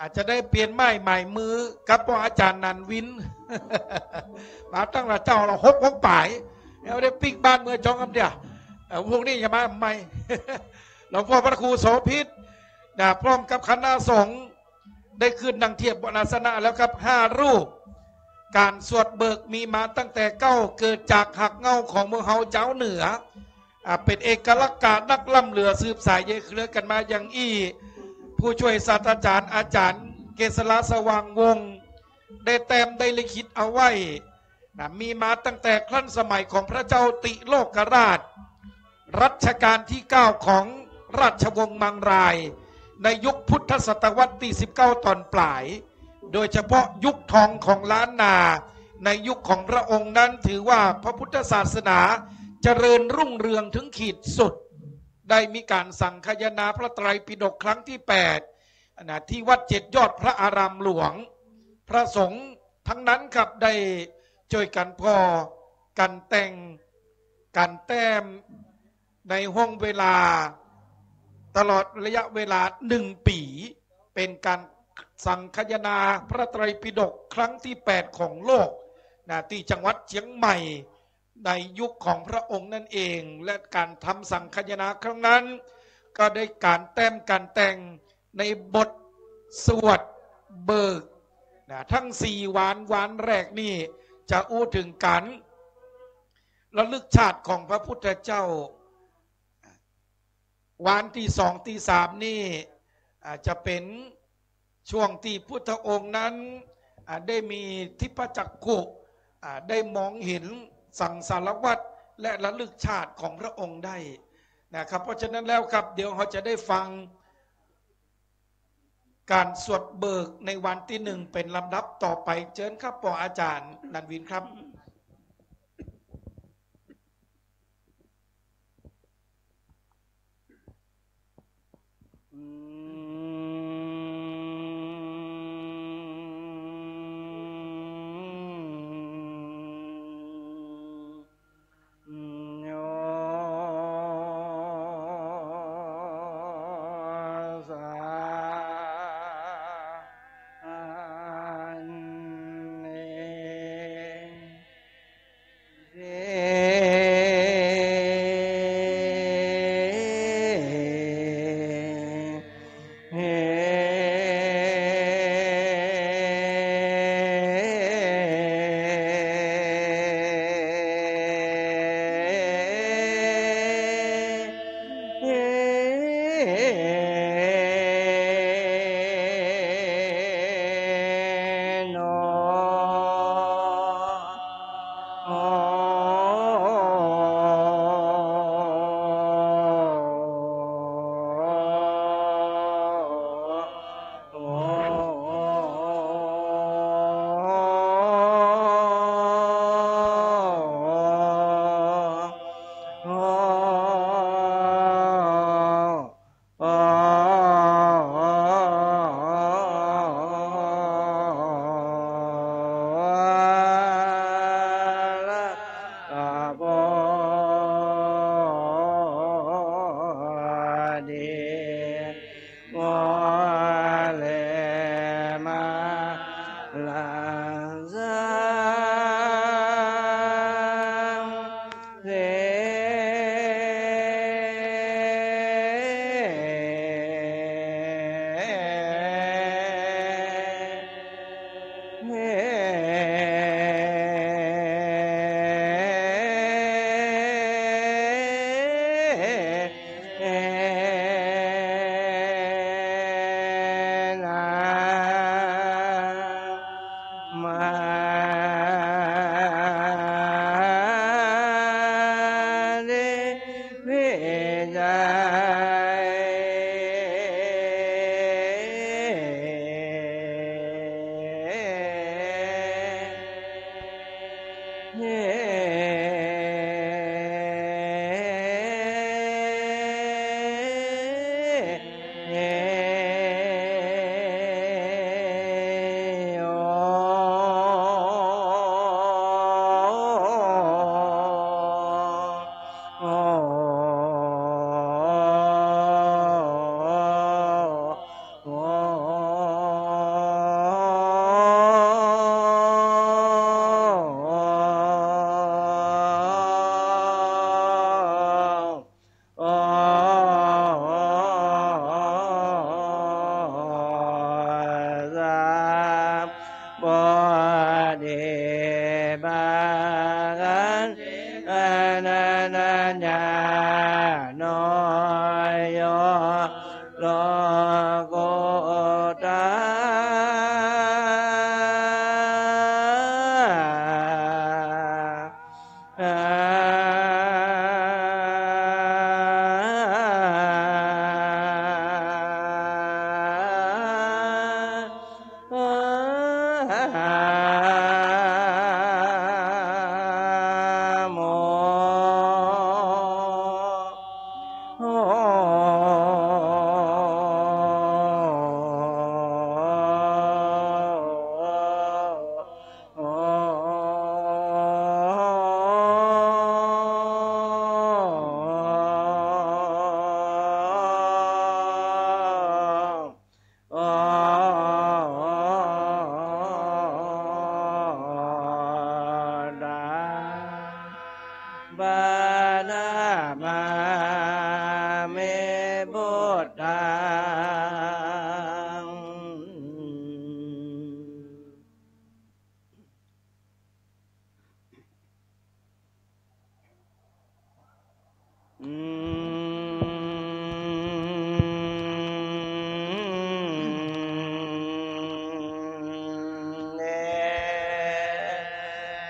อาจจะได้เปลี่ยนไม้ใหม่มือกับพ่ออาจารย์นันวินมาตั้งแต่เจ้าเราหกหกป่ายเอาได้ปิ๊กบ้านเมืองจองคำเดียวพวกนี้จะมาใหม่หลวงพ่อพระครูโสพิษนะพร้อมกับคณะสงฆ์ได้ขึ้นดังเทียบบนาสนะแล้วครับห้ารูป การสวดเบิกมีมาตั้งแต่เก้าเกิดจากหักเงาของเมืองเฮาเจ้าเหนืออเป็นเอกลักษณ์การนักล่ำเหลือสืบสายเยเครือกันมาอย่างอี้ ผู้ช่วยศาสตราจารย์อาจารย์เกษราสว่างวงศ์ได้แต้มได้ลิขิตเอาไว้นะมีมาตั้งแต่ครั้นสมัยของพระเจ้าติโลกราช รัชกาลที่ 9 ของราชวงศ์มังราย ในยุคพุทธศตวรรษที่ 19 ตอนปลาย โดยเฉพาะยุคทองของล้านนา ในยุคของพระองค์นั้นถือว่าพระพุทธศาสนาเจริญรุ่งเรืองถึงขีดสุด ได้มีการสั่งขยนาพระไตรปิฎกครั้งที่8นะที่วัดเจ็ดยอดพระอารามหลวง พระสงฆ์ทั้งนั้นครับได้ช่วยกันพอกันแต่งกันแต้มในห้องเวลา ตลอดระยะเวลาหนึ่งปี เป็นการสั่งขยนาพระไตรปิฎกครั้งที่ 8 ของโลกนะที่จังหวัดเชียงใหม่ ในยุคของพระองค์นั่นเอง และการทำสังคยนาครั้งนั้น ก็ได้การแต้มการแต่งในบทสวดเบิกนะทั้งสี่วานวานแรกนี่จะอู้ถึงการระลึกชาติของพระพุทธเจ้า วานที่สองที่สามนี่จะเป็นช่วงที่พุทธองค์นั้นได้มีทิพจักขุได้มองเห็น สั่งสารวัตรและระลึกชาติของพระองค์ได้นะครับ เพราะฉะนั้นแล้วครับเดี๋ยวเราจะได้ฟังการสวดเบิกในวันที่หนึ่งเป็นลำดับต่อไปเชิญครับปออาจารย์นันวินครับ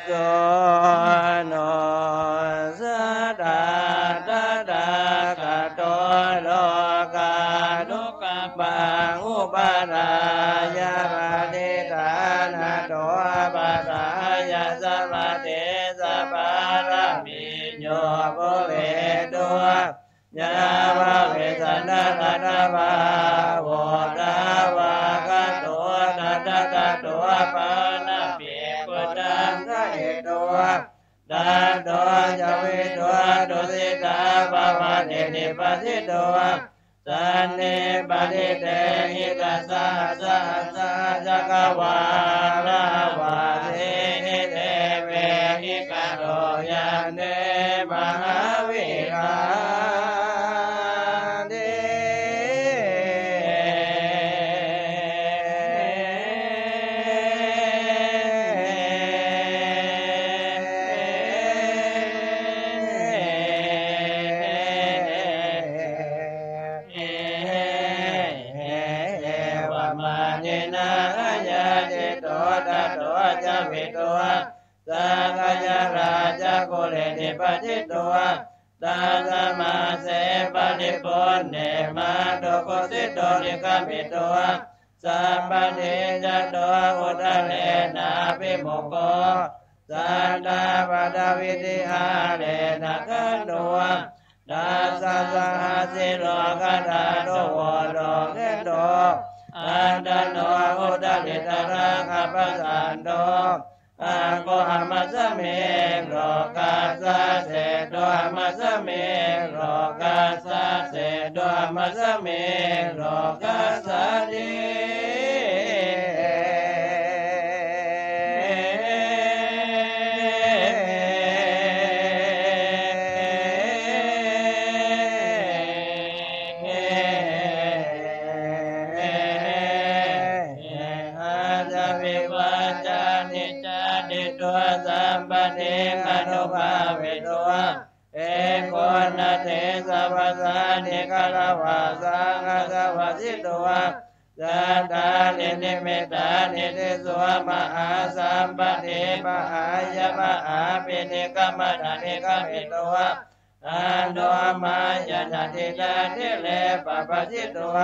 โอนุภาเวตัวเอโกนเทสัพพสานิกาลวาสังฆสวาสิตัวสันตานินิเมตานิทิสวมหาสัมปเนมหายมหาปินิกามดานิกามิตัวอันโดมายานาทิกาทิเลปปะจิตัว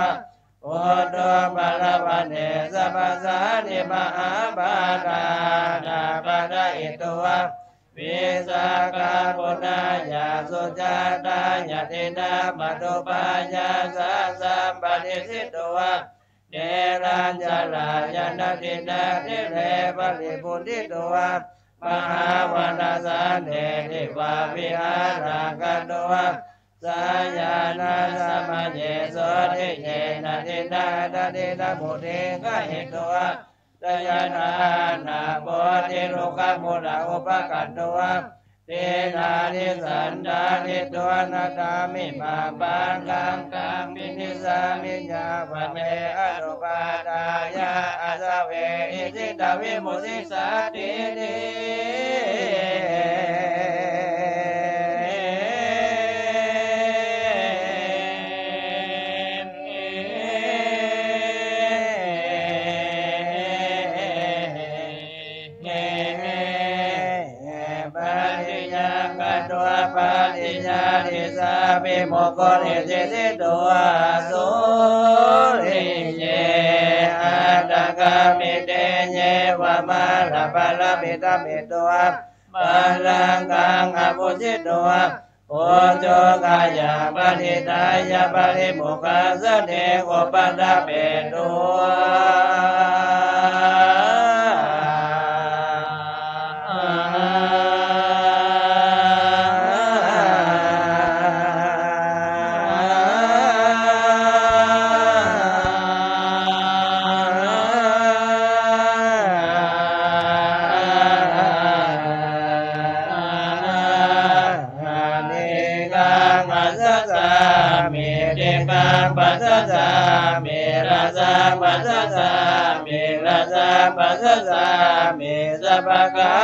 โอโตบาลวันเนสัพพสานิมหาบาดานาบาดาอิตัว วิสาขาปุณายาสุจาตายาตินามาตุปายาสาสัมปติสิตัวเดรัญจลายานาตินาทิเลปริปุติตัวมหาวนาสานเนติวาวิหารังกันตัวสายานาสมาเยโสทิเยนาทินาดาตินามุติกะหิตัว ตยานานาโบติรุกมุนาอุปกันตัวเตนานิสันดานิตัวนาตามิมาปังกังกังมินิสามิญาปเมอนุปาดายาอาสเวอิสิตาวิมุสิสาติเน โมโกนิสิสิตัวสุริเยอัตตกามิเตเยวะมาลาปะละมิตามิตัวปะลังกังอภุจิตัวโอโจก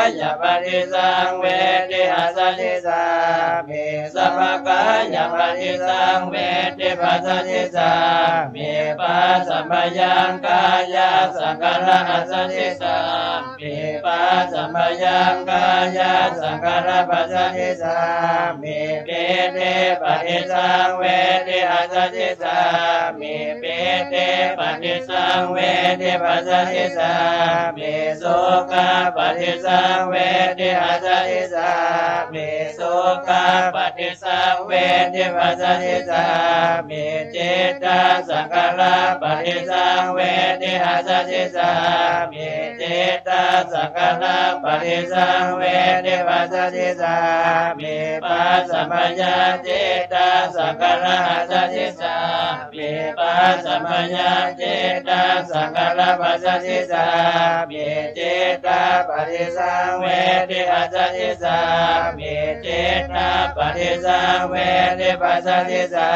ายปฏิสังเวทิอาสติสามิสัพพกายปฏิสังเวทิปัสสติสามิปัสสมยังกายสังขารอาสติสามิ สสมยังกายสังขารปัสสติสามิเปเตปฏิสังเวทิอาสติสามิเปเตปฏิสังเวทิปัสสติสามิโสกาปฏิสังเวทิอาสติสามิโสกาปฏิสังเวทิปัสสติสามิเจตาสังขารปฏิสังเวทิอาสติสามิเจตาสังขารปฏิสังเวทิปัสสิสามิปัสสัมยาเจตาสังขารอาสติสามิปัสสัมยาเจตาสังขารปัสสิสามิเจตาปฏิสังเวทิอาสติสามิเจตาปฏิสังเวทิปัสสิสา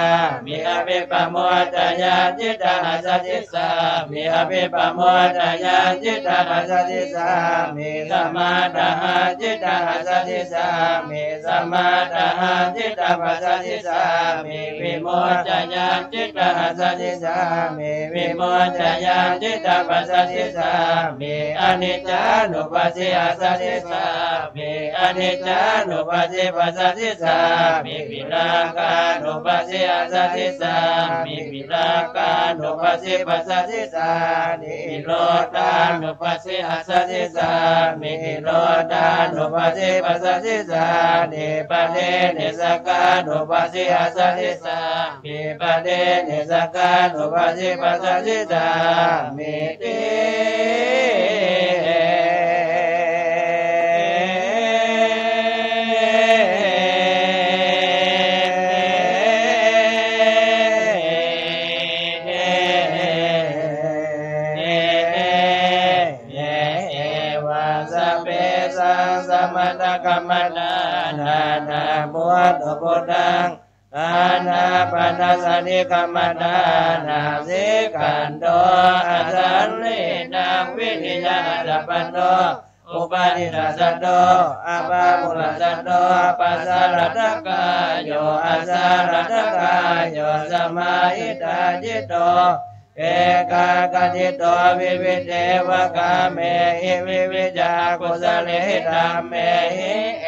มิอภิปโมทยาจิตตาอาสติสามิอภิปโมทยาจิตตาอาสติสามิสมาทาจิตตาอาสติสามิสมาทาจิตตาปัสสติสามิวิโมทยาจิตตาอาสติสามิวิโมทยาจิตตาปัสสติสามิอนิจจานุปัสสิอาสติสามิอนิจจานุปัสสิปัสสิสามิวิราคานุปัสสิอาสติสามิวิราคานุปัสสิปัสสิสานิโรธานุปัสสิอาสติสามิโรธานุปัสสิปัสสิสานิปะเดนิสกานุปัสสิอาสสิสามิปะเดนิสกานุปัสสิปัสสิสามิเต มดานานาบัวตุบุตังอานาปนาสนิกรรมดานาสิกันโตอาสันลินางวิริยาดปันโตอุปาทินาสัตโตอาภามุลสัตโตปัสสะรัตกายโยอาสารัตกายโยสมาอิตาจิตโต เอกากจิตโตวิวิเทวกาเมหิวิวิจากุสเลธรรมเมหิเอ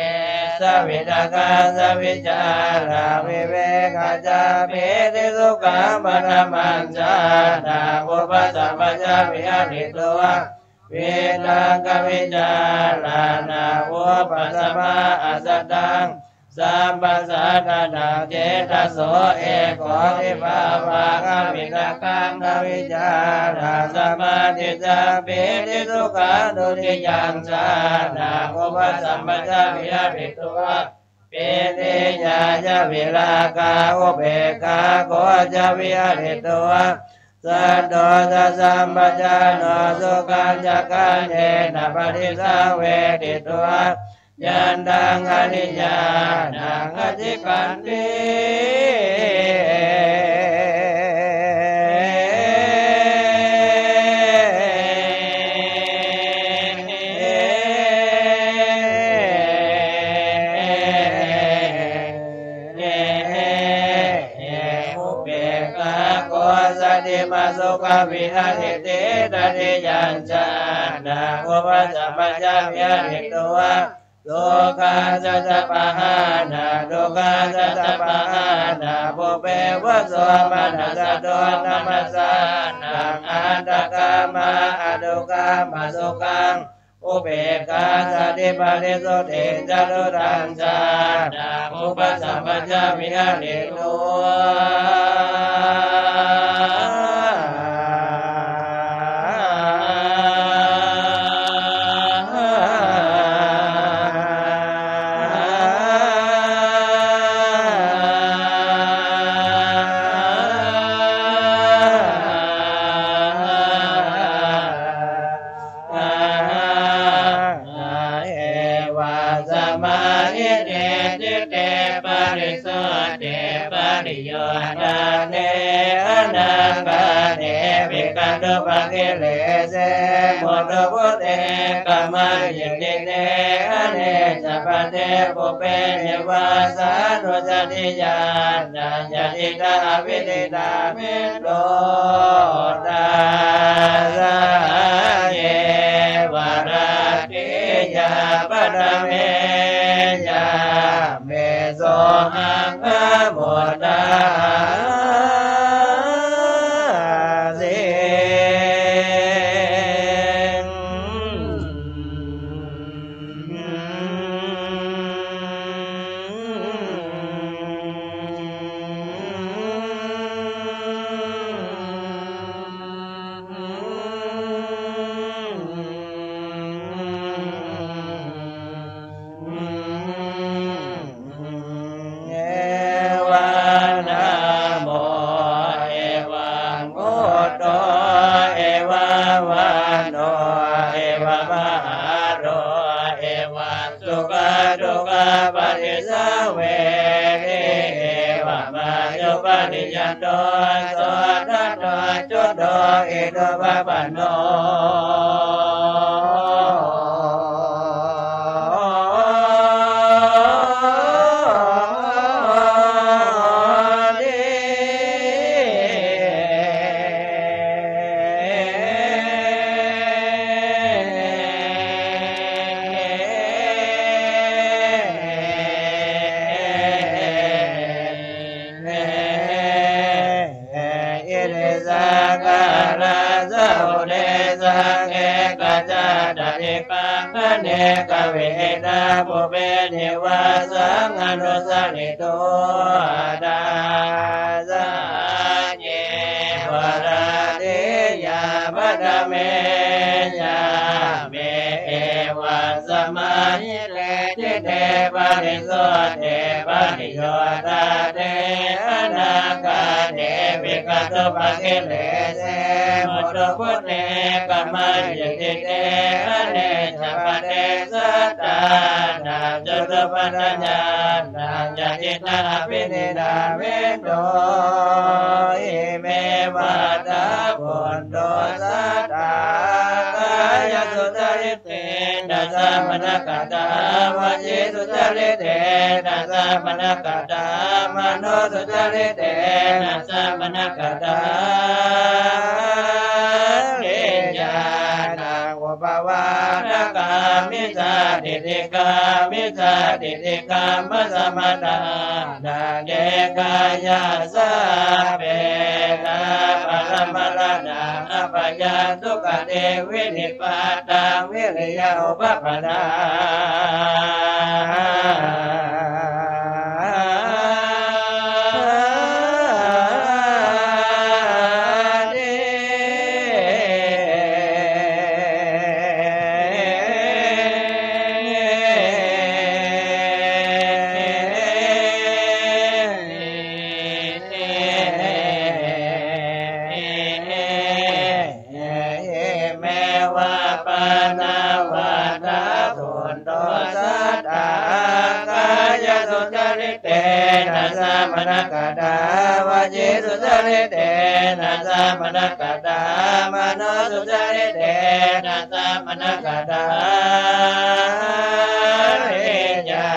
สวิตากาสวิจาราวิเวกาจาปิติสุขังปรมัญจานาอุปสัมปจาวิหาริตัววิตังกวิจารานาอุปสัมมาอาสตัง สัมปัสสะตานาเจตโสเอกวิภาวะกวิตกังกวิจาราสมาธิจาปิติสุขังดุติยังชานาอุปสัมปจาวิหาริตัวะปิติญาญาวิลากาอุเบกาโกจาวิหาริตัวะสัตโตสัสัมปจาโนสุขันจักขันเทนะปฏิสังเวทิตัวะ ยันดังอนิจจานังอธิกันติอุเบกขาโกสติมาสุขวิหาริติตติยัญจานาอุปสัมปจาวิหาริตัว สุขัสสะสะปะหานาทุกขัสสะสะปะหานาปุเปว ะโสมานัสสะโตนัมสสานั มมัยยิติเตอเนจัปะเตปุเปเนวาสานุสติญาณัญญติตาวินิตาเมิโลตาสาเยวาราติยาปะทะเมยาเมโสหังคโมตา นิยันโตโสตัตโต กเว ตุปะกิเลเสมุตุพุทเตกัมมัญญติเตอเนชปะเตสตานาจุตปัญญานาญาติตาปินิดาเวโตอิเมวาตาบุญโตสตากายสุจ ริตเตนะสัมมนกตาวจิสุจริตเตนะสัมมนกตามโนสุจริตเตนะสัมมนกตา วานกามิจาติติกามิจาติติกามัสมตานาเกกายาสาเปนะปรมรณาอปยาทุกขเทวินิปาตังวิริยอุปปนา กตาวาจิสุจริตเตนะสัมมนกตามโนสุจริตเตนะสัมมนกตาเรญา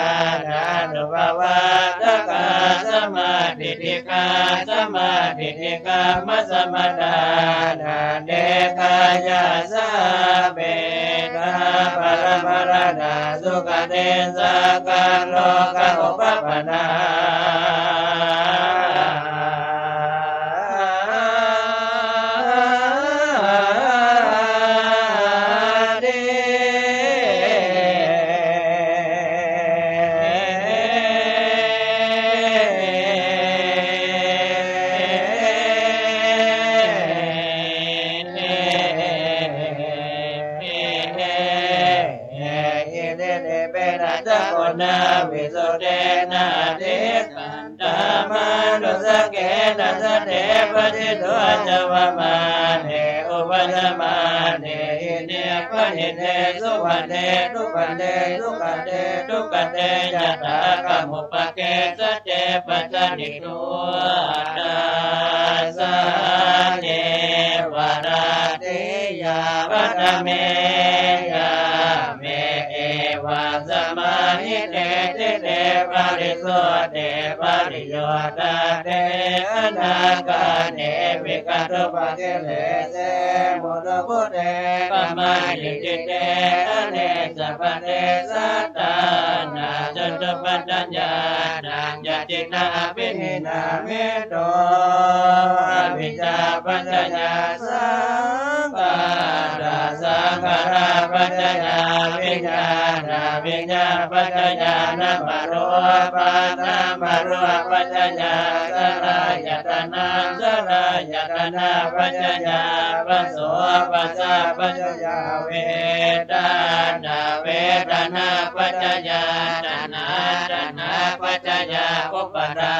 นานุภาวะตกาสมาธิทิกาสมาธิทิกามัสมดานาเดกายาสาเบนะปรมรณาสุขเดสกาโลกอุปปนา เกนะสเทปฏิทุจวมาเนอุปสมาเนอิเนปนิเนสุวันเนทุกันเนทุกันเนทุกันเนยะตากรรมุปเกสเจปัจจนิทุตาสเนวราติยาวัตเมยาเมเอ วาสมาหิเตติเตปาริโสเตปาริโยตาเตอนาคาเนวิกาตุปะเกเลเสมุตพุเตปะมาหิติเตอเนสัพพะเตสัตตานาจตุปัญญานังยตินาภิหินาเมโตอวิชชาปัญญาสังฆารสังฆาราปัญญาวิญญาณนาวิญญาปัญญานามารุปันนามารุปัญญาสลายตนาสลายตนาปัญญาปัสโสปัสสะปัญญาเวทนาเวทนาปัญญาตนาตนาปัญญาอุปทา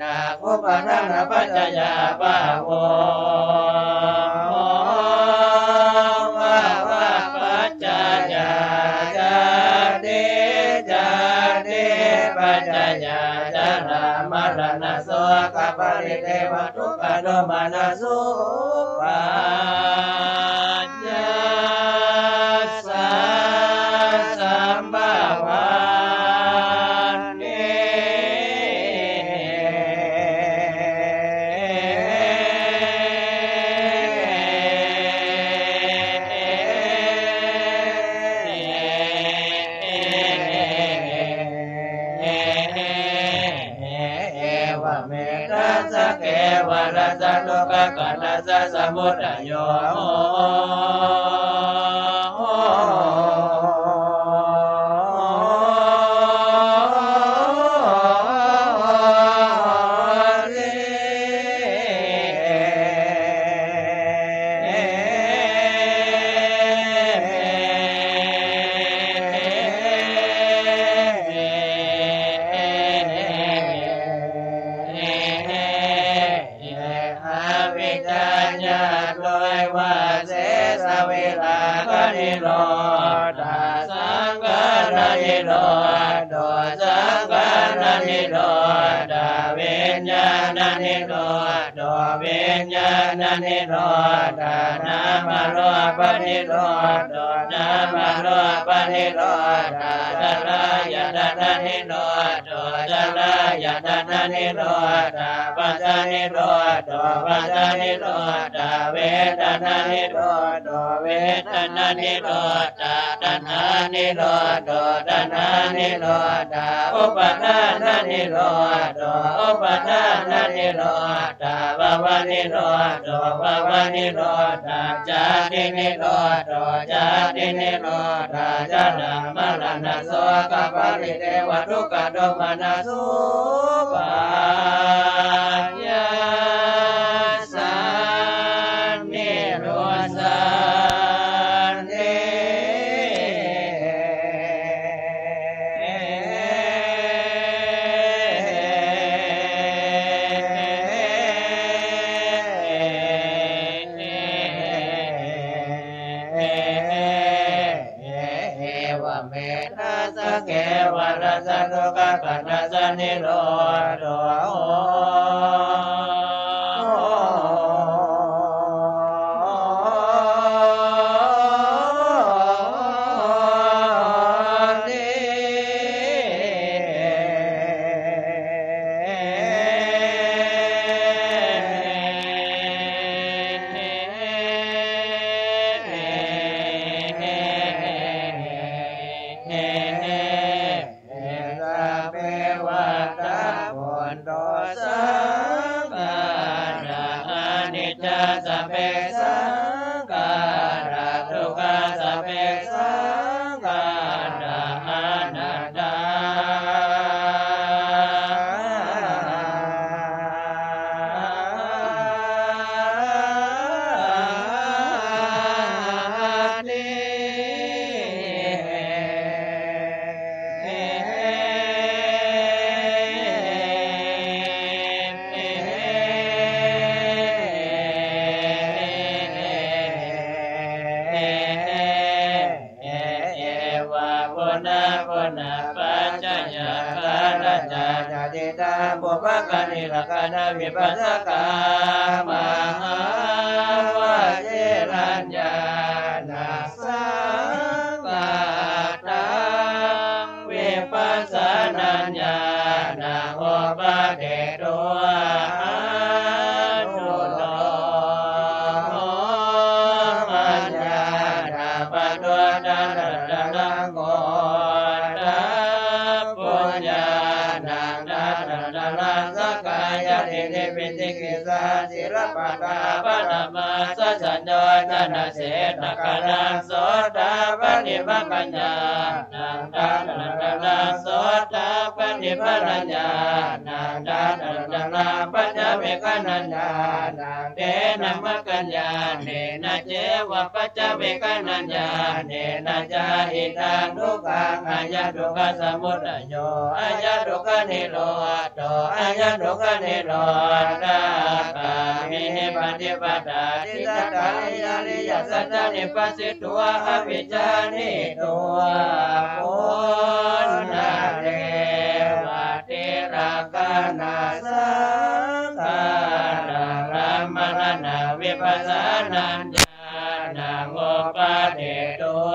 นาอุปทานาปัญญาปะโว โสกปริเทวทุกขโดมานาสุ สสะสมุทัยโย นิโรธานามโรปนิโรธโดนามะโรปนิโรธาดลายตานิโรธ ลายตานิโรธาปัจจานิโรธโดปัจจานิโรธาเวทนานิโรธโดเวทนานิโรธาตัณหานิโรธโดตัณหานิโรธาอุปทานนิโรธโอุปทานนิโรธาภวนิโรธโดภวนิโรธาจาตินิโรธโดจาตินิโรธาจารามรณะโสกปริเทวทุกขโดมนาสุ Oh. วิปัสสกามหาวะเจรัญญานาสังกาตังวิปัสสนาญาณโอปะเดโตอานุโลมัญญาณปัตตวดาดาดาลังโกดาปุญญาณาดาดาดาลังสกายะติติปิติกิสาศิลปะตาปะนามาสัจโยนานาเสนกาลังโสดาปฏิภปัญญานาดาดาดาลังโสดาปฏิภปัญญานาดาดาดาลังปัญญาเวกนัญญานาเตนะมะกัญญาเนนะเจวะปัจจเวกนัญญาเนนะจาหิตังทุกังอายะทุกขสมุทโยอายะทุกขนิโรธโตอายะทุกขนิโรธาคามิหิปฏิปทาทิฏฐานิยาริยสัจจานิปัสสิตัวอวิจจานิตัวปุณนาเทวติราคานาสังฆานารัมมรณะวิปัสสนาญาณโมปะเดตัว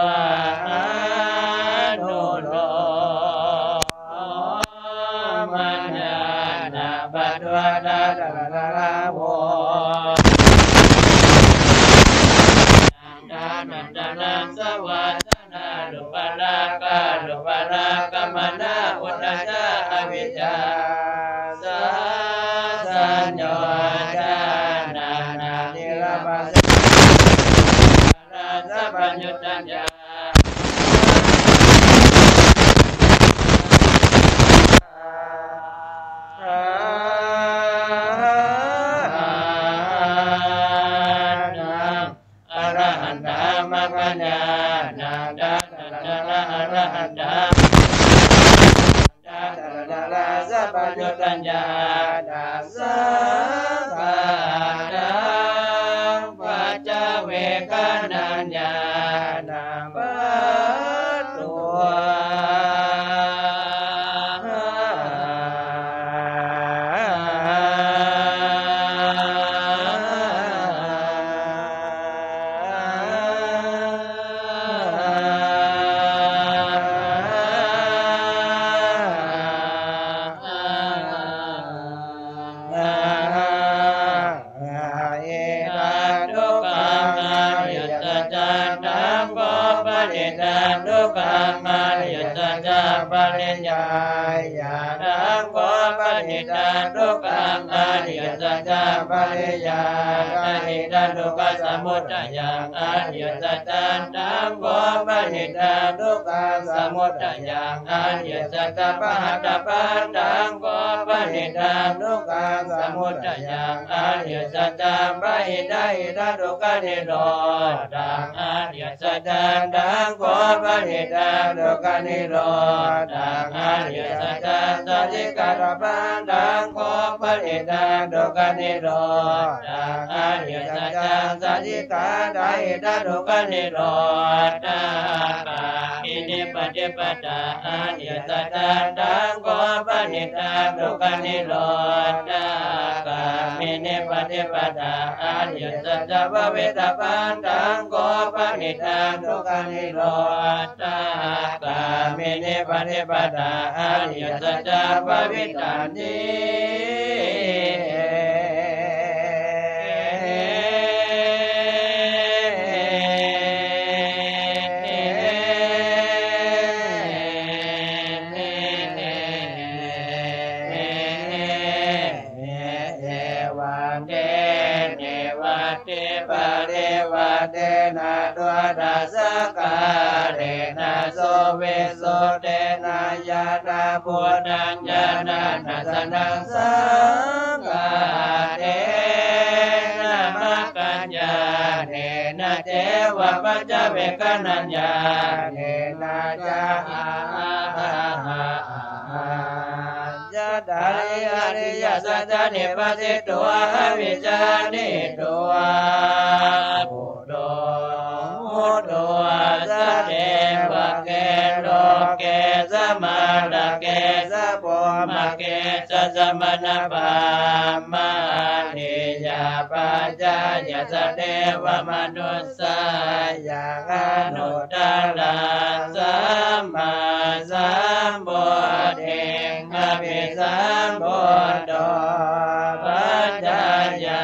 งอริยสัจจังปริญญาณหิตัน ทุกขสมุทัยังอริยสัจจันตังโกปริตันทุกขัสมุทัยังอริยสัจจปะหัตถะปันตังโกปริตันทุกขัสมุทัยังอริยสัจจังปะหิตาหิตาทุกขนิโรธังอริยสัจจันตังโกปริตันทุกขนิโรธังอริยสัจจันสัจจิการปันตังโกปริตันทุกขนิโรธังอริยสัจจันสัจจิการหิตาทุกขนิโรธังอินิปฏิปตาอริยสัจจันตังโกปริตันทุกขนิโรธังมินิปฏิปตาอริยสัจจภเวตาปันตังโกปริตันทุกขนิโรธังมินิปฏิปตาอริยสัจจภวิตานิ เดนะยาตาพุทธัญญานานัสนังสังฆาเดนะมะกัญญาเนนะเจวะปัจจเวกนัญญาเนนะจาอาจดาริอริยสัจจานิปัสสิตัวอวิจจานิตัว ตุสเดวะเกโลเกสมาลเกสปมะเกสสมณปามานิยาปัญญายสเดวมนุสสายานุตลาสัมมาสัมบุเดงอภิสัมบุตโตปัญญายา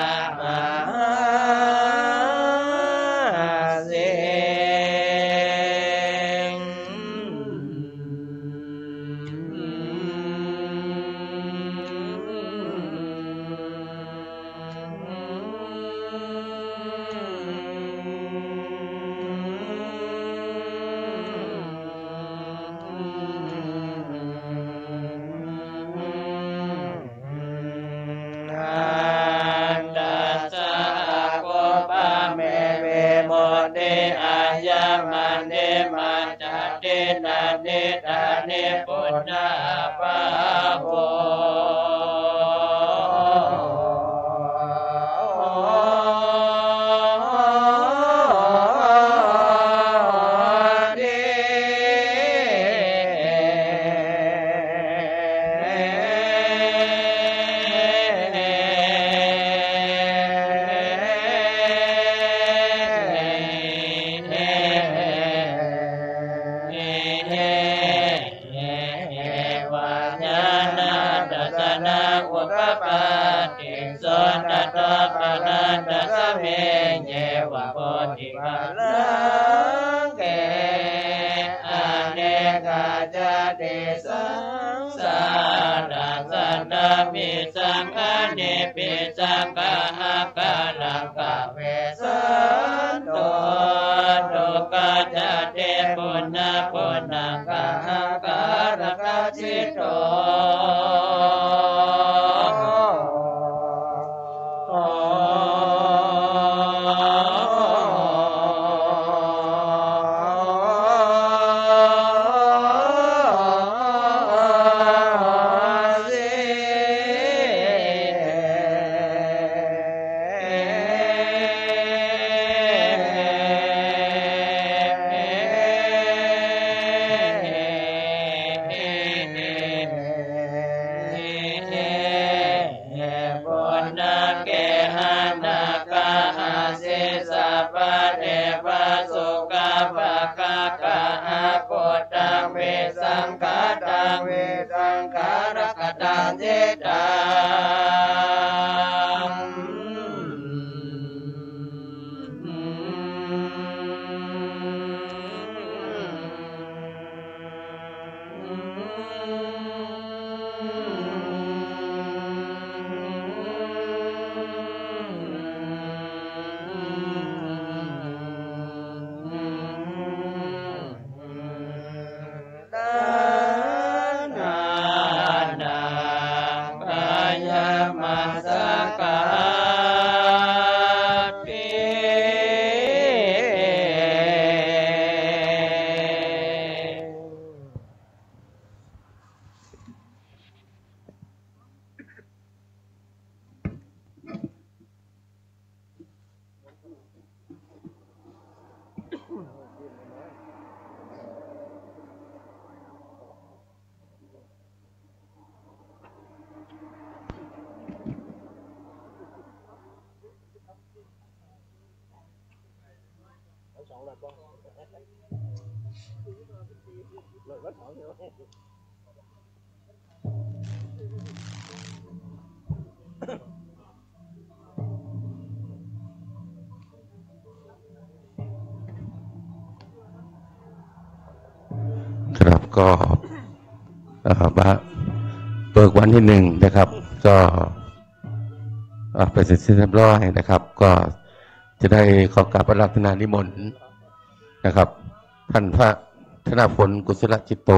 ก็มาเบิกวันที่หนึ่งนะครับ ก็เอ่อไปเสร็จสิ้นเรียบร้อยนะครับ ก็จะได้ขอกราบพระรัตนานิมนต์นะครับ ท่านพระธนพลกุศลจิตโต